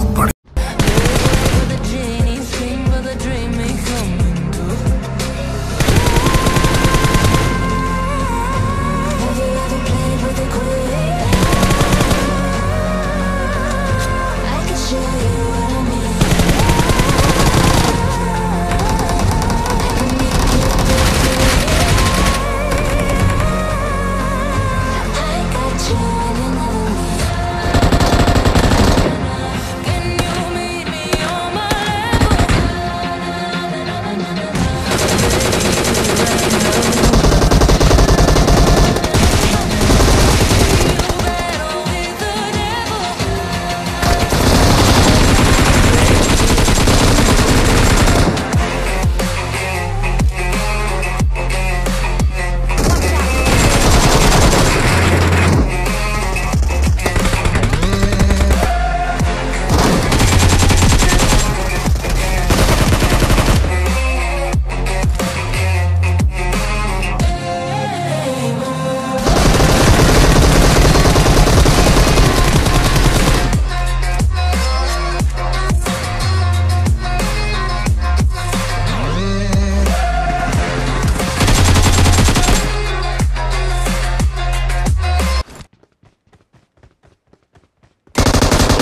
out, but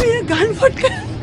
मेरा गान फट गया।